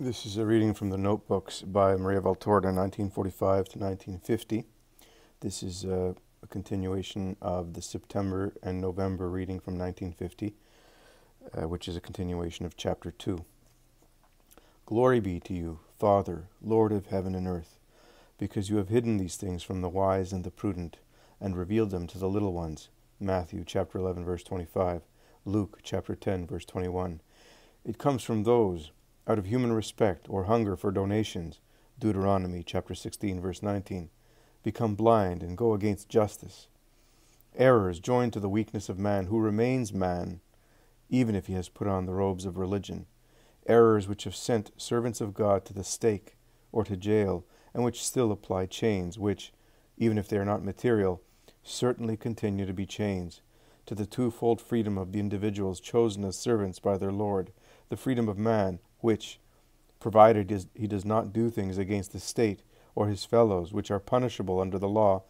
This is a reading from the notebooks by Maria Valtorta, 1945 to 1950. This is a, a, continuation of the September and November reading from 1950, uh, which is a continuation of chapter 2. Glory be to you, Father, Lord of heaven and earth, because you have hidden these things from the wise and the prudent, and revealed them to the little ones. Matthew chapter 11, verse 25, Luke chapter 10, verse 21. It comes from those out of human respect or hunger for donations, Deuteronomy chapter 16 verse 19, become blind and go against justice. Errors joined to the weakness of man who remains man, even if he has put on the robes of religion. Errors which have sent servants of God to the stake or to jail, and which still apply chains, which, even if they are not material, certainly continue to be chains, to the twofold freedom of the individuals chosen as servants by their Lord, the freedom of man, which, provided he does not do things against the state or his fellows which are punishable under the law,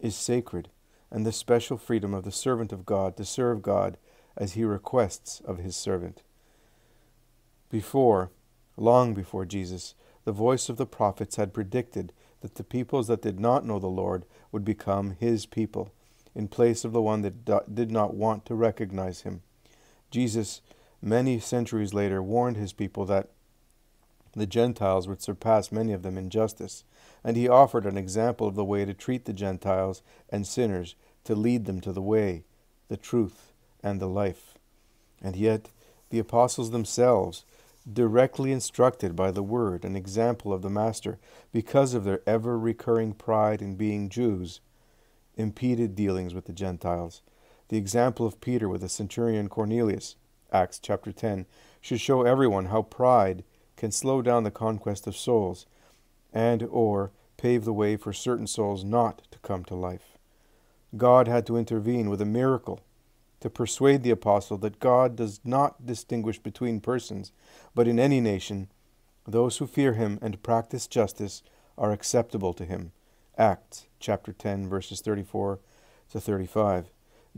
is sacred, and the special freedom of the servant of God to serve God as he requests of his servant. Before, long before Jesus, the voice of the prophets had predicted that the peoples that did not know the Lord would become his people, in place of the one that did not want to recognize him. Jesus many centuries later, warned his people that the Gentiles would surpass many of them in justice, and he offered an example of the way to treat the Gentiles and sinners to lead them to the way, the truth, and the life. And yet, the apostles themselves, directly instructed by the word and example of the Master, because of their ever recurring pride in being Jews, impeded dealings with the Gentiles. The example of Peter with the centurion Cornelius Acts chapter 10, should show everyone how pride can slow down the conquest of souls and or pave the way for certain souls not to come to life. God had to intervene with a miracle to persuade the apostle that God does not distinguish between persons, but in any nation those who fear him and practice justice are acceptable to him. Acts chapter 10 verses 34 to 35.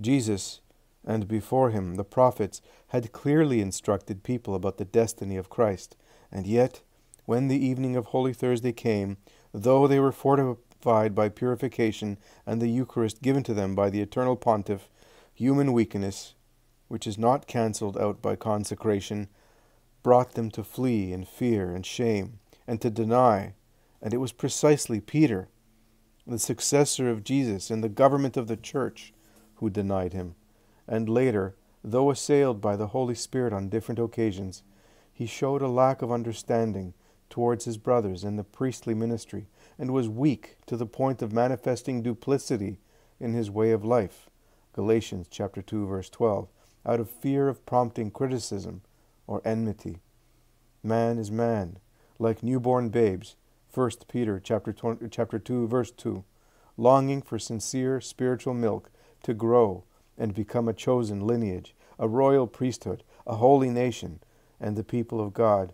Jesus and before him the prophets had clearly instructed people about the destiny of Christ. And yet, when the evening of Holy Thursday came, though they were fortified by purification and the Eucharist given to them by the eternal pontiff, human weakness, which is not cancelled out by consecration, brought them to flee in fear and shame, and to deny. And it was precisely Peter, the successor of Jesus in the government of the church, who denied him and later, though assailed by the Holy Spirit on different occasions, he showed a lack of understanding towards his brothers in the priestly ministry, and was weak to the point of manifesting duplicity in his way of life. Galatians chapter 2 verse 12, out of fear of prompting criticism or enmity. Man is man, like newborn babes. 1 Peter chapter 20, chapter 2 verse 2, longing for sincere spiritual milk to grow and become a chosen lineage, a royal priesthood, a holy nation, and the people of God.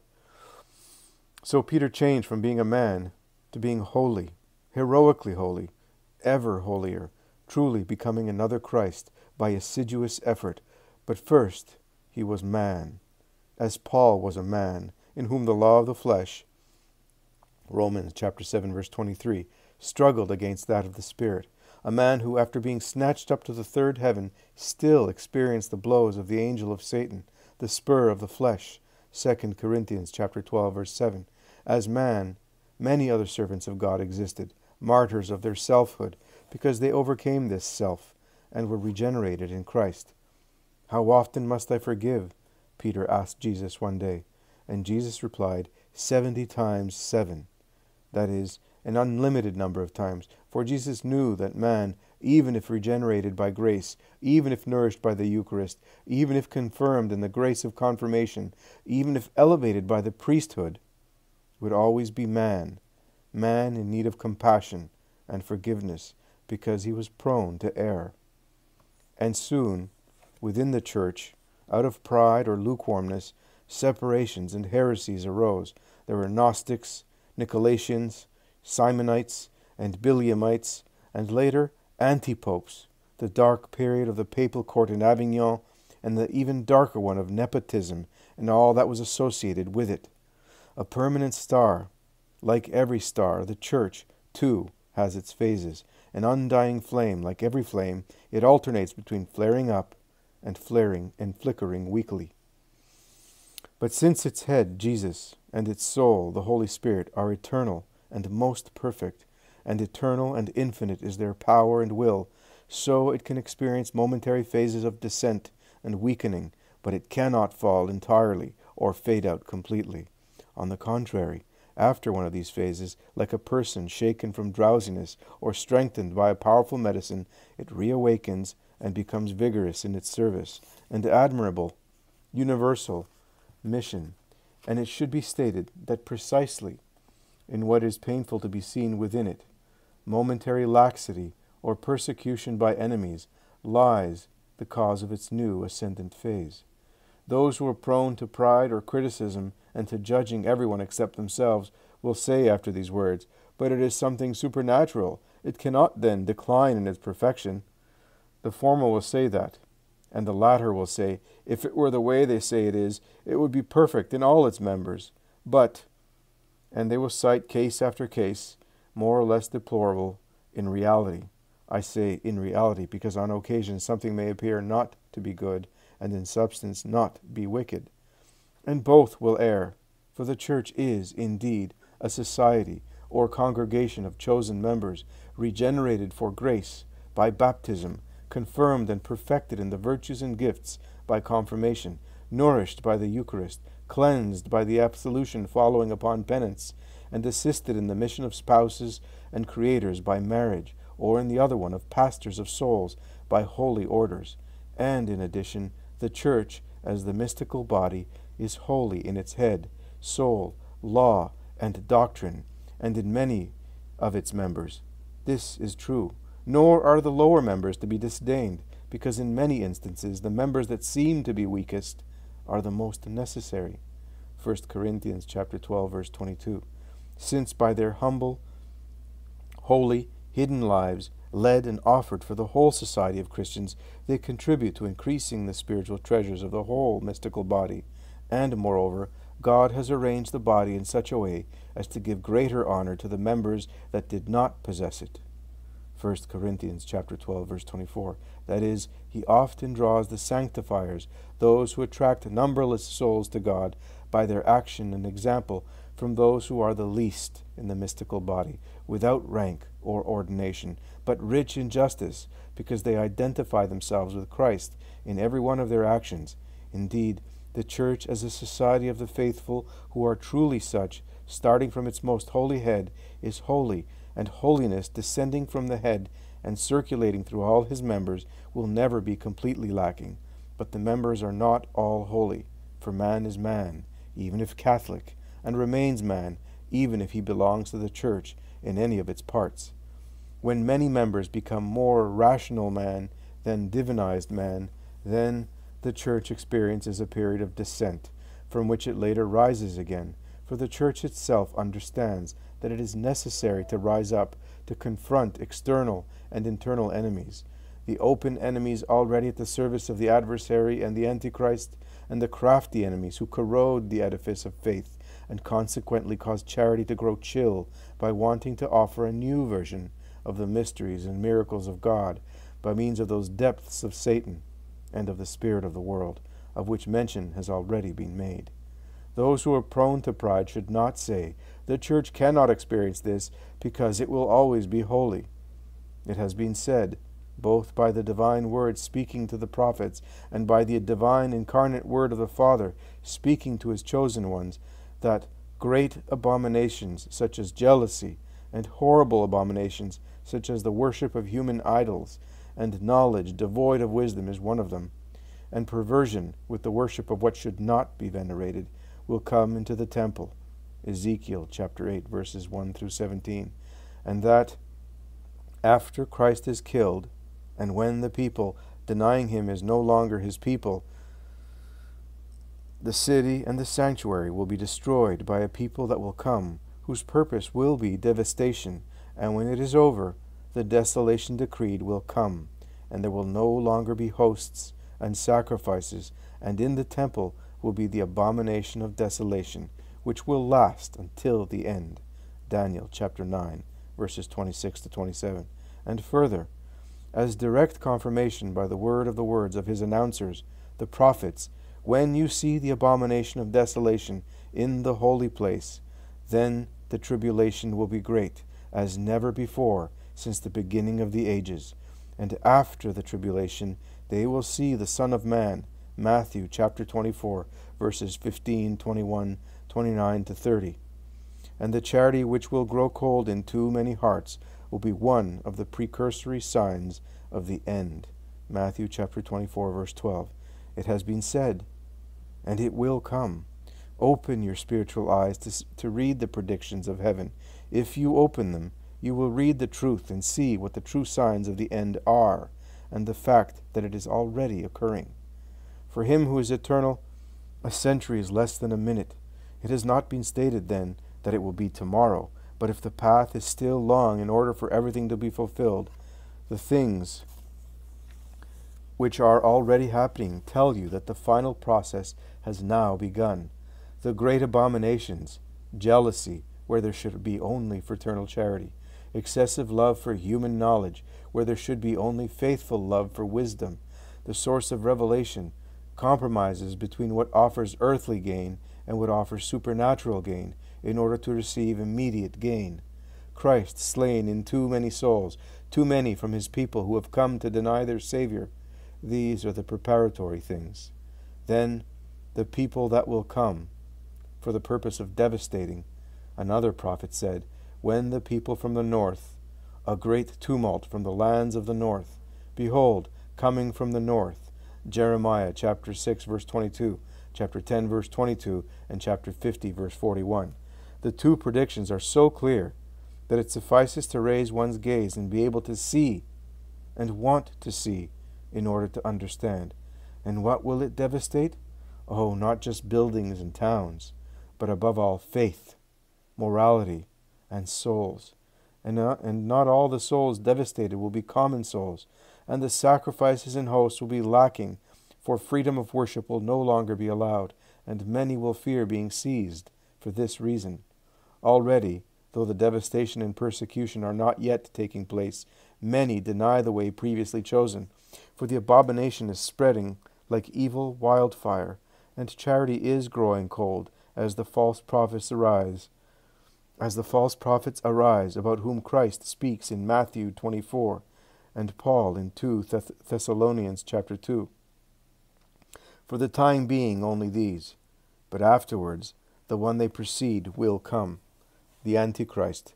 So Peter changed from being a man to being holy, heroically holy, ever holier, truly becoming another Christ by assiduous effort. But first, he was man, as Paul was a man, in whom the law of the flesh, Romans chapter 7 verse 23, struggled against that of the spirit a man who, after being snatched up to the third heaven, still experienced the blows of the angel of Satan, the spur of the flesh. 2 Corinthians chapter 12 verse 7. As man, many other servants of God existed, martyrs of their selfhood, because they overcame this self and were regenerated in Christ. How often must I forgive? Peter asked Jesus one day, and Jesus replied, Seventy times seven. That is, an unlimited number of times, for Jesus knew that man, even if regenerated by grace, even if nourished by the Eucharist, even if confirmed in the grace of confirmation, even if elevated by the priesthood, would always be man, man in need of compassion and forgiveness, because he was prone to err. And soon, within the church, out of pride or lukewarmness, separations and heresies arose. There were Gnostics, Nicolaitans, Simonites, and Balaamites, and later antipopes, the dark period of the papal court in Avignon, and the even darker one of nepotism and all that was associated with it. a permanent star. Like every star, the church, too, has its phases. An undying flame, like every flame, it alternates between flaring up and flaring and flickering weakly. But since its head, Jesus, and its soul, the Holy Spirit, are eternal and most perfect, and eternal and infinite is their power and will, so it can experience momentary phases of descent and weakening, but it cannot fall entirely or fade out completely. On the contrary, after one of these phases, like a person shaken from drowsiness or strengthened by a powerful medicine, it reawakens and becomes vigorous in its service and admirable, universal mission. And it should be stated that precisely in what is painful to be seen within it, momentary laxity or persecution by enemies, lies the cause of its new ascendant phase. Those who are prone to pride or criticism and to judging everyone except themselves will say after these words, But it is something supernatural. It cannot then decline in its perfection. The former will say that, and the latter will say, If it were the way they say it is, it would be perfect in all its members. But, and they will cite case after case, more or less deplorable, in reality. I say in reality because on occasion something may appear not to be good, and in substance not be wicked and both will err. For the church is, indeed, a society or congregation of chosen members, regenerated for grace by baptism, confirmed and perfected in the virtues and gifts by confirmation, nourished by the Eucharist, cleansed by the absolution following upon penance, and assisted in the mission of spouses and creators by marriage, or in the other one of pastors of souls by holy orders. And in addition, the Church, as the mystical body, is holy in its head, soul, law, and doctrine, and in many of its members. This is true. Nor are the lower members to be disdained, because in many instances the members that seem to be weakest are the most necessary. 1 Corinthians chapter 12 verse 22. Since by their humble, holy, hidden lives, led and offered for the whole society of Christians, they contribute to increasing the spiritual treasures of the whole mystical body and moreover, God has arranged the body in such a way as to give greater honor to the members that did not possess it. 1 Corinthians chapter 12 verse 24 that is he often draws the sanctifiers those who attract numberless souls to God by their action and example from those who are the least in the mystical body without rank or ordination but rich in justice because they identify themselves with Christ in every one of their actions. Indeed the Church as a society of the faithful who are truly such, starting from its most holy head, is holy, and holiness descending from the head and circulating through all his members will never be completely lacking. But the members are not all holy, for man is man, even if Catholic, and remains man, even if he belongs to the Church in any of its parts. When many members become more rational man than divinized man, then the church experiences a period of descent, from which it later rises again, for the church itself understands that it is necessary to rise up to confront external and internal enemies, the open enemies already at the service of the adversary and the Antichrist, and the crafty enemies who corrode the edifice of faith and consequently cause charity to grow chill by wanting to offer a new version of the mysteries and miracles of God by means of those depths of Satan and of the spirit of the world, of which mention has already been made. Those who are prone to pride should not say, The church cannot experience this because it will always be holy. It has been said, both by the divine word speaking to the prophets and by the divine incarnate word of the Father speaking to his chosen ones, that great abominations such as jealousy and horrible abominations such as the worship of human idols and knowledge devoid of wisdom is one of them, and perversion with the worship of what should not be venerated will come into the temple. Ezekiel chapter 8, verses 1 through 17. And that after Christ is killed, and when the people, denying him, is no longer his people, the city and the sanctuary will be destroyed by a people that will come, whose purpose will be devastation, and when it is over, the desolation decreed will come, and there will no longer be hosts and sacrifices, and in the temple will be the abomination of desolation, which will last until the end. Daniel chapter 9, verses 26 to 27. And further, as direct confirmation by the word of the words of his announcers, the prophets, when you see the abomination of desolation in the holy place, then the tribulation will be great, as never before since the beginning of the ages. And after the tribulation, they will see the Son of Man. Matthew chapter 24, verses 15, 21, 29 to 30. And the charity which will grow cold in too many hearts will be one of the precursory signs of the end. Matthew chapter 24, verse 12. It has been said, and it will come. Open your spiritual eyes to, to read the predictions of heaven. If you open them, you will read the truth and see what the true signs of the end are, and the fact that it is already occurring. For him who is eternal, a century is less than a minute. It has not been stated then that it will be tomorrow, but if the path is still long in order for everything to be fulfilled, the things which are already happening tell you that the final process has now begun. The great abominations, jealousy, where there should be only fraternal charity, excessive love for human knowledge, where there should be only faithful love for wisdom, the source of revelation, compromises between what offers earthly gain and would offer supernatural gain, in order to receive immediate gain. Christ slain in too many souls, too many from his people who have come to deny their Savior. These are the preparatory things. Then the people that will come, for the purpose of devastating. Another prophet said, When the people from the north, a great tumult from the lands of the north, behold, coming from the north. Jeremiah chapter 6, verse 22, chapter 10, verse 22, and chapter 50, verse 41. The two predictions are so clear that it suffices to raise one's gaze and be able to see and want to see in order to understand. And what will it devastate? Oh, not just buildings and towns, but above all, faith, morality, and souls. And not, and not all the souls devastated will be common souls, and the sacrifices and hosts will be lacking, for freedom of worship will no longer be allowed, and many will fear being seized for this reason. Already, though the devastation and persecution are not yet taking place, many deny the way previously chosen, for the abomination is spreading like evil wildfire, and charity is growing cold, as the false prophets arise, as the false prophets arise, about whom Christ speaks in Matthew 24, and Paul in 2 Thess- Thessalonians chapter 2. For the time being only these, but afterwards the one they precede will come, the Antichrist,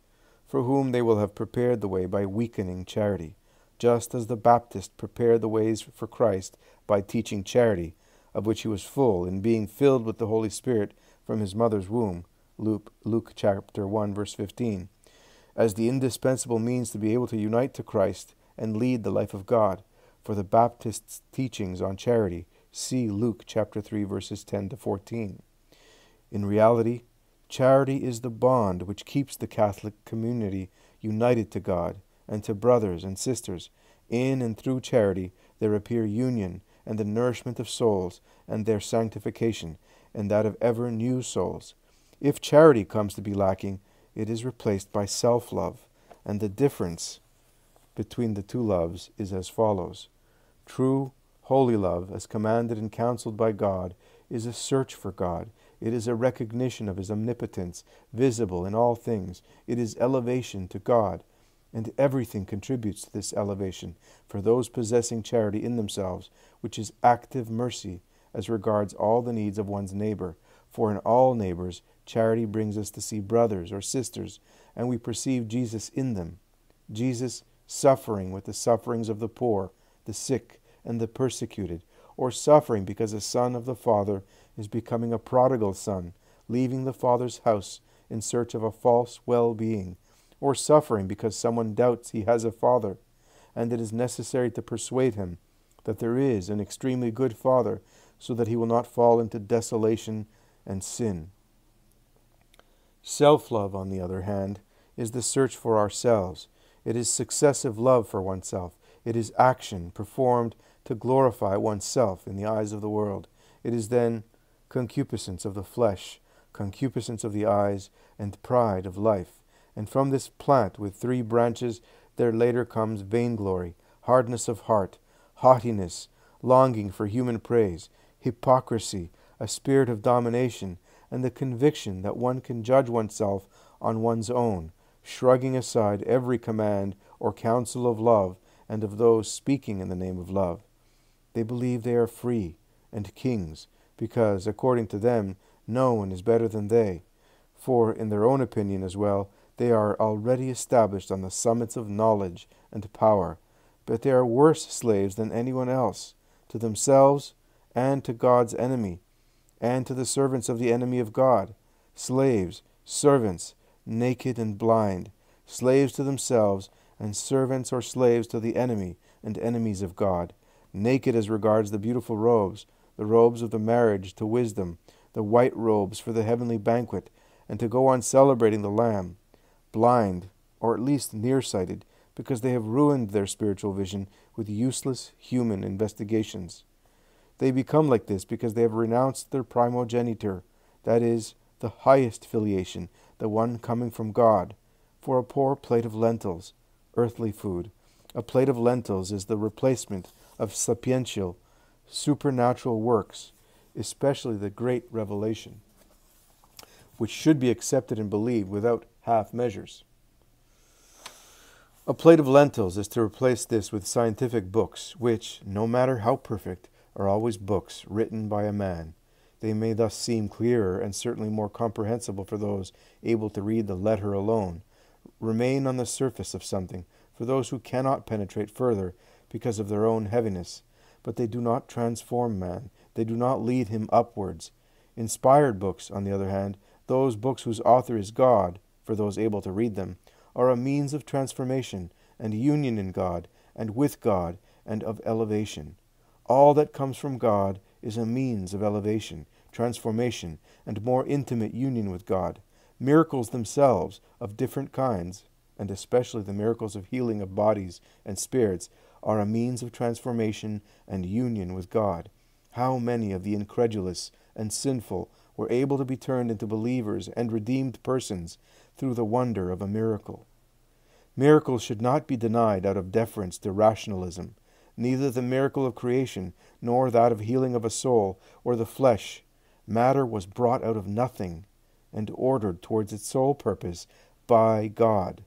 for whom they will have prepared the way by weakening charity, just as the Baptist prepared the ways for Christ by teaching charity, of which he was full, in being filled with the Holy Spirit from his mother's womb. Luke, Luke chapter 1, verse 15. As the indispensable means to be able to unite to Christ and lead the life of God. For the Baptist's teachings on charity, see Luke chapter 3, verses 10 to 14. In reality, charity is the bond which keeps the Catholic community united to God and to brothers and sisters. In and through charity there appear union and the nourishment of souls and their sanctification and that of ever new souls. If charity comes to be lacking, it is replaced by self love, and the difference between the two loves is as follows True, holy love, as commanded and counseled by God, is a search for God. It is a recognition of His omnipotence, visible in all things. It is elevation to God, and everything contributes to this elevation for those possessing charity in themselves, which is active mercy as regards all the needs of one's neighbor. For in all neighbors, charity brings us to see brothers or sisters, and we perceive Jesus in them. Jesus suffering with the sufferings of the poor, the sick, and the persecuted, or suffering because a son of the Father is becoming a prodigal son, leaving the Father's house in search of a false well being, or suffering because someone doubts he has a father, and it is necessary to persuade him that there is an extremely good Father, so that he will not fall into desolation and sin. Self love, on the other hand, is the search for ourselves. It is successive love for oneself. It is action performed to glorify oneself in the eyes of the world. It is then concupiscence of the flesh, concupiscence of the eyes, and pride of life. And from this plant with three branches there later comes vainglory, hardness of heart, haughtiness, longing for human praise, hypocrisy, a spirit of domination, and the conviction that one can judge oneself on one's own, shrugging aside every command or counsel of love and of those speaking in the name of love. They believe they are free and kings, because, according to them, no one is better than they. For, in their own opinion as well, they are already established on the summits of knowledge and power, but they are worse slaves than anyone else, to themselves and to God's enemy, and to the servants of the enemy of God, slaves, servants, naked and blind, slaves to themselves, and servants or slaves to the enemy and enemies of God, naked as regards the beautiful robes, the robes of the marriage to wisdom, the white robes for the heavenly banquet, and to go on celebrating the Lamb, blind, or at least nearsighted, because they have ruined their spiritual vision with useless human investigations. They become like this because they have renounced their primogeniture, that is, the highest filiation, the one coming from God, for a poor plate of lentils, earthly food. A plate of lentils is the replacement of sapiential, supernatural works, especially the great revelation, which should be accepted and believed without half measures. A plate of lentils is to replace this with scientific books, which, no matter how perfect, are always books written by a man. They may thus seem clearer and certainly more comprehensible for those able to read the letter alone, remain on the surface of something for those who cannot penetrate further because of their own heaviness, but they do not transform man, they do not lead him upwards. Inspired books, on the other hand, those books whose author is God, for those able to read them, are a means of transformation and union in God and with God and of elevation. All that comes from God is a means of elevation, transformation, and more intimate union with God. Miracles themselves, of different kinds, and especially the miracles of healing of bodies and spirits, are a means of transformation and union with God. How many of the incredulous and sinful were able to be turned into believers and redeemed persons through the wonder of a miracle? Miracles should not be denied out of deference to rationalism neither the miracle of creation, nor that of healing of a soul, or the flesh. Matter was brought out of nothing, and ordered towards its sole purpose by God.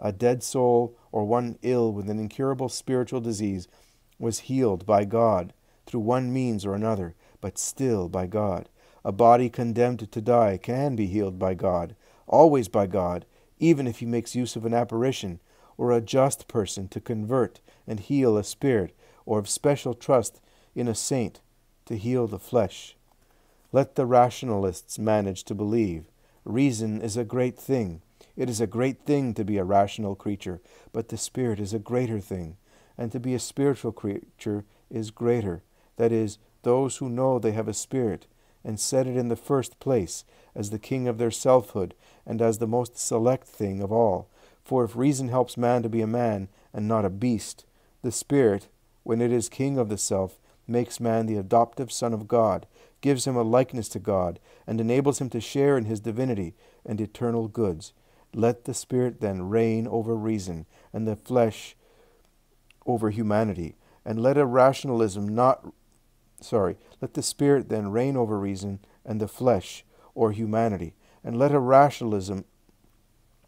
A dead soul, or one ill with an incurable spiritual disease, was healed by God, through one means or another, but still by God. A body condemned to die can be healed by God, always by God, even if he makes use of an apparition, or a just person to convert and heal a spirit, or of special trust in a saint to heal the flesh. Let the rationalists manage to believe. Reason is a great thing. It is a great thing to be a rational creature, but the spirit is a greater thing, and to be a spiritual creature is greater. That is, those who know they have a spirit, and set it in the first place as the king of their selfhood, and as the most select thing of all, for if reason helps man to be a man and not a beast, the Spirit, when it is king of the self, makes man the adoptive son of God, gives him a likeness to God, and enables him to share in his divinity and eternal goods. Let the Spirit then reign over reason, and the flesh over humanity. And let a rationalism not sorry, let the Spirit then reign over reason and the flesh or humanity. And let a rationalism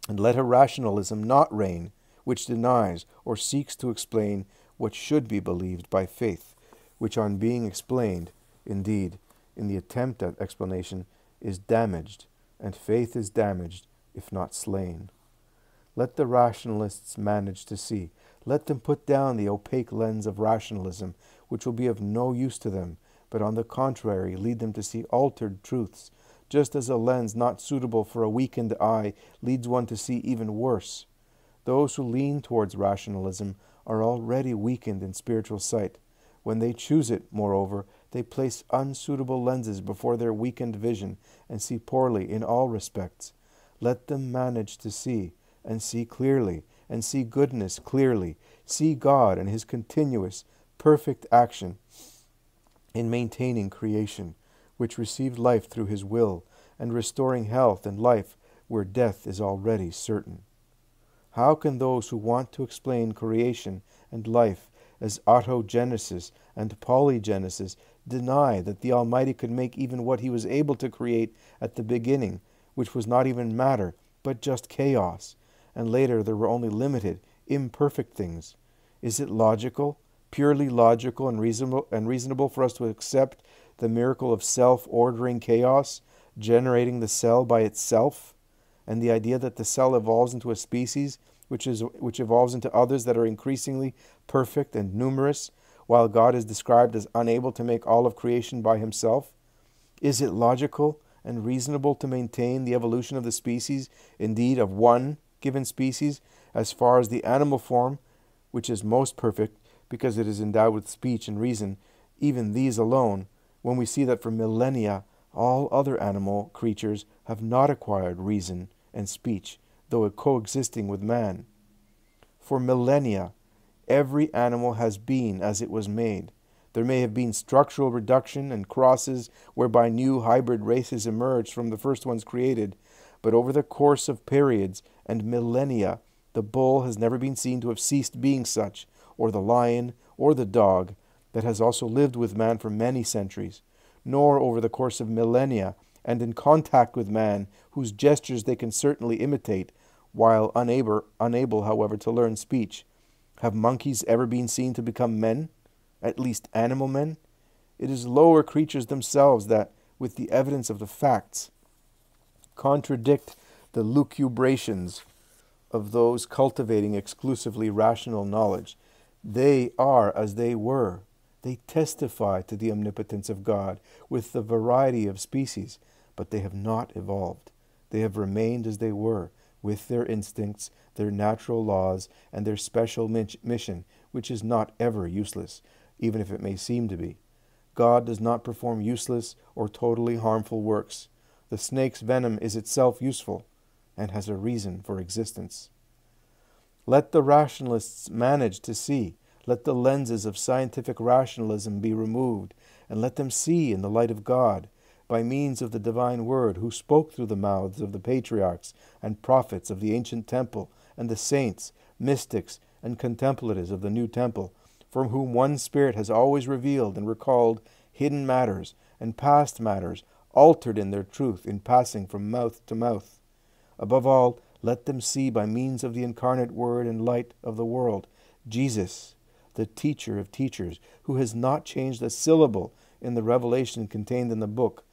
and let a rationalism not reign, which denies or seeks to explain what should be believed by faith, which on being explained, indeed, in the attempt at explanation, is damaged, and faith is damaged if not slain. Let the rationalists manage to see. Let them put down the opaque lens of rationalism, which will be of no use to them, but on the contrary lead them to see altered truths just as a lens not suitable for a weakened eye leads one to see even worse. Those who lean towards rationalism are already weakened in spiritual sight. When they choose it, moreover, they place unsuitable lenses before their weakened vision and see poorly in all respects. Let them manage to see, and see clearly, and see goodness clearly, see God and His continuous, perfect action in maintaining creation which received life through his will, and restoring health and life where death is already certain. How can those who want to explain creation and life as autogenesis and polygenesis deny that the Almighty could make even what he was able to create at the beginning, which was not even matter, but just chaos, and later there were only limited, imperfect things? Is it logical, purely logical and reasonable, and reasonable for us to accept the miracle of self ordering chaos, generating the cell by itself? And the idea that the cell evolves into a species which, is, which evolves into others that are increasingly perfect and numerous, while God is described as unable to make all of creation by himself? Is it logical and reasonable to maintain the evolution of the species, indeed of one given species, as far as the animal form, which is most perfect because it is endowed with speech and reason, even these alone, when we see that for millennia all other animal creatures have not acquired reason and speech, though coexisting with man. For millennia, every animal has been as it was made. There may have been structural reduction and crosses whereby new hybrid races emerged from the first ones created, but over the course of periods and millennia, the bull has never been seen to have ceased being such, or the lion, or the dog, that has also lived with man for many centuries, nor over the course of millennia, and in contact with man, whose gestures they can certainly imitate, while unable, unable, however, to learn speech. Have monkeys ever been seen to become men? At least animal men? It is lower creatures themselves that, with the evidence of the facts, contradict the lucubrations of those cultivating exclusively rational knowledge. They are as they were. They testify to the omnipotence of God with the variety of species, but they have not evolved. They have remained as they were, with their instincts, their natural laws, and their special mission, which is not ever useless, even if it may seem to be. God does not perform useless or totally harmful works. The snake's venom is itself useful and has a reason for existence. Let the rationalists manage to see. Let the lenses of scientific rationalism be removed, and let them see in the light of God by means of the divine word, who spoke through the mouths of the patriarchs and prophets of the ancient temple, and the saints, mystics, and contemplatives of the new temple, from whom one Spirit has always revealed and recalled hidden matters and past matters, altered in their truth in passing from mouth to mouth. Above all, let them see by means of the incarnate Word and light of the world, Jesus, the teacher of teachers, who has not changed a syllable in the revelation contained in the book,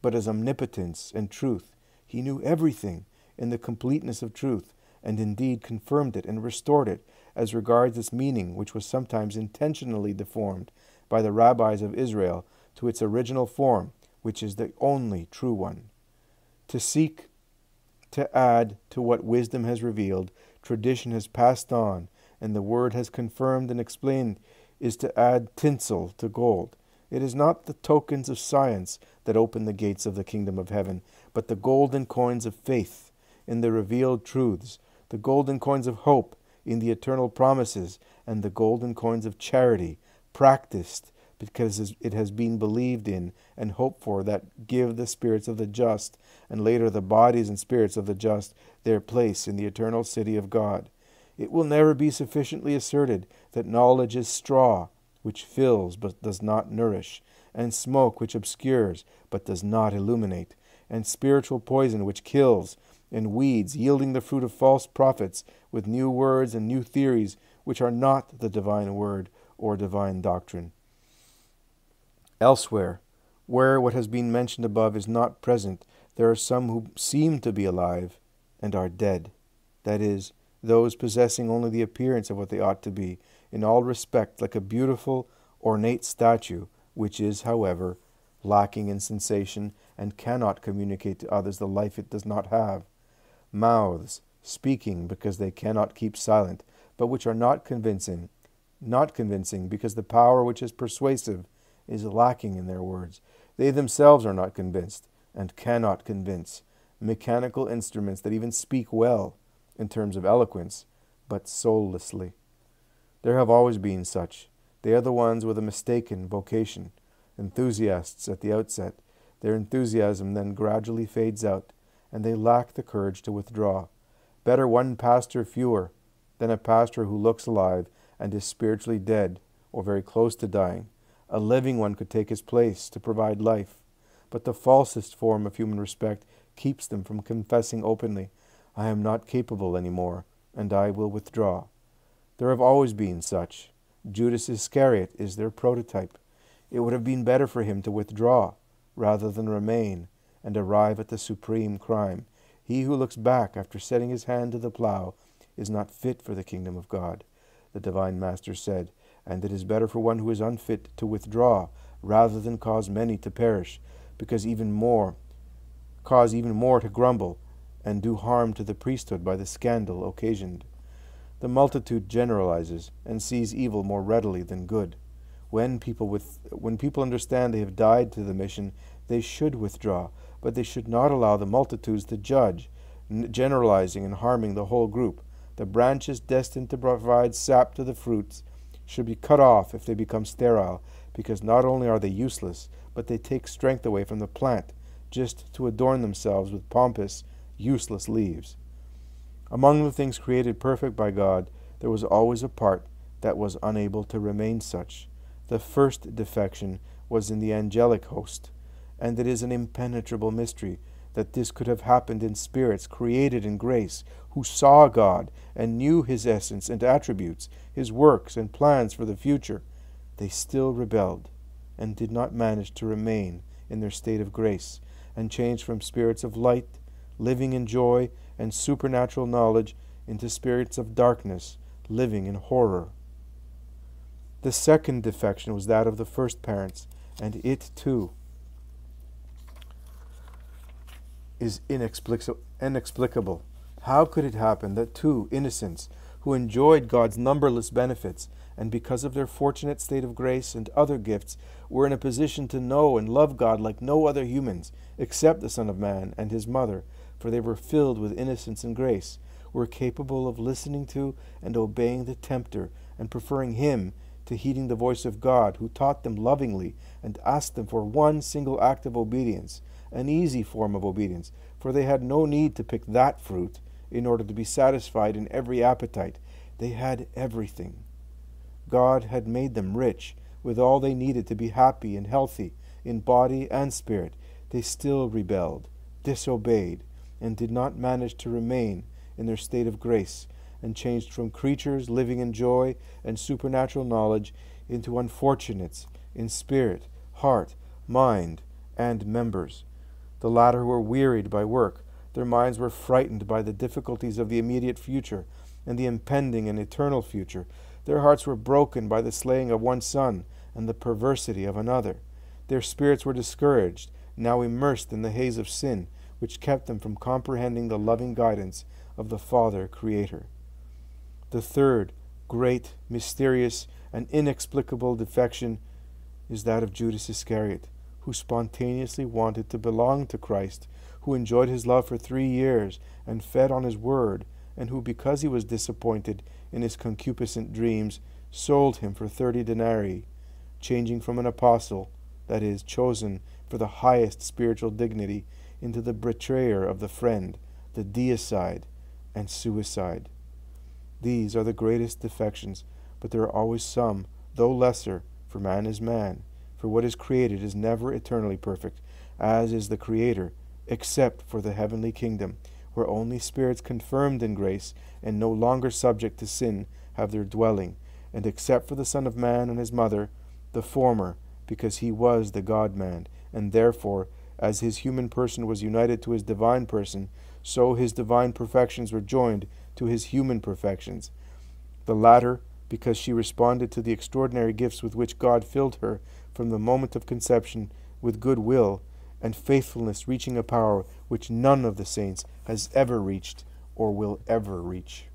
but as omnipotence and truth. He knew everything in the completeness of truth, and indeed confirmed it and restored it as regards its meaning, which was sometimes intentionally deformed by the rabbis of Israel to its original form, which is the only true one. To seek to add to what wisdom has revealed, tradition has passed on, and the word has confirmed and explained, is to add tinsel to gold. It is not the tokens of science that open the gates of the kingdom of heaven, but the golden coins of faith in the revealed truths, the golden coins of hope in the eternal promises, and the golden coins of charity, practiced because it has been believed in and hoped for, that give the spirits of the just, and later the bodies and spirits of the just, their place in the eternal city of God. It will never be sufficiently asserted that knowledge is straw, which fills but does not nourish, and smoke which obscures but does not illuminate, and spiritual poison which kills, and weeds yielding the fruit of false prophets with new words and new theories which are not the divine word or divine doctrine. Elsewhere, where what has been mentioned above is not present, there are some who seem to be alive and are dead. That is, those possessing only the appearance of what they ought to be, in all respect like a beautiful, ornate statue which is, however, lacking in sensation and cannot communicate to others the life it does not have. Mouths, speaking because they cannot keep silent, but which are not convincing, not convincing because the power which is persuasive is lacking in their words. They themselves are not convinced and cannot convince. Mechanical instruments that even speak well in terms of eloquence, but soullessly. There have always been such. They are the ones with a mistaken vocation, enthusiasts at the outset, Their enthusiasm then gradually fades out, and they lack the courage to withdraw. Better one pastor fewer than a pastor who looks alive and is spiritually dead or very close to dying. A living one could take his place to provide life, but the falsest form of human respect keeps them from confessing openly, I am not capable any more, and I will withdraw. There have always been such. Judas Iscariot is their prototype. It would have been better for him to withdraw rather than remain and arrive at the supreme crime. He who looks back after setting his hand to the plow is not fit for the kingdom of God. The divine master said, and it is better for one who is unfit to withdraw rather than cause many to perish, because even more cause even more to grumble and do harm to the priesthood by the scandal occasioned. The multitude generalizes and sees evil more readily than good. When people, with, when people understand they have died to the mission, they should withdraw, but they should not allow the multitudes to judge, generalizing and harming the whole group. The branches destined to provide sap to the fruits should be cut off if they become sterile, because not only are they useless, but they take strength away from the plant, just to adorn themselves with pompous, useless leaves. Among the things created perfect by God, there was always a part that was unable to remain such. The first defection was in the angelic host, and it is an impenetrable mystery that this could have happened in spirits created in grace, who saw God and knew his essence and attributes, his works and plans for the future. They still rebelled and did not manage to remain in their state of grace, and changed from spirits of light, living in joy and supernatural knowledge, into spirits of darkness, living in horror. The second defection was that of the first parents, and it too is inexplicable. How could it happen that two innocents who enjoyed God's numberless benefits and because of their fortunate state of grace and other gifts were in a position to know and love God like no other humans except the Son of Man and his mother, for they were filled with innocence and grace, were capable of listening to and obeying the tempter and preferring him to heeding the voice of God, who taught them lovingly and asked them for one single act of obedience an easy form of obedience, for they had no need to pick that fruit in order to be satisfied in every appetite. They had everything. God had made them rich with all they needed to be happy and healthy in body and spirit. They still rebelled, disobeyed, and did not manage to remain in their state of grace, and changed from creatures living in joy and supernatural knowledge into unfortunates in spirit, heart, mind, and members. The latter were wearied by work. Their minds were frightened by the difficulties of the immediate future and the impending and eternal future. Their hearts were broken by the slaying of one son and the perversity of another. Their spirits were discouraged, now immersed in the haze of sin, which kept them from comprehending the loving guidance of the Father Creator. The third great, mysterious, and inexplicable defection is that of Judas Iscariot who spontaneously wanted to belong to Christ, who enjoyed his love for three years and fed on his word, and who, because he was disappointed in his concupiscent dreams, sold him for thirty denarii, changing from an apostle, that is, chosen for the highest spiritual dignity, into the betrayer of the friend, the deicide, and suicide. These are the greatest defections, but there are always some, though lesser, for man is man, for what is created is never eternally perfect, as is the Creator, except for the heavenly kingdom, where only spirits confirmed in grace and no longer subject to sin have their dwelling, and except for the Son of Man and his mother, the former, because he was the God man, and therefore, as his human person was united to his divine person, so his divine perfections were joined to his human perfections. The latter, because she responded to the extraordinary gifts with which God filled her from the moment of conception with good will and faithfulness, reaching a power which none of the saints has ever reached or will ever reach.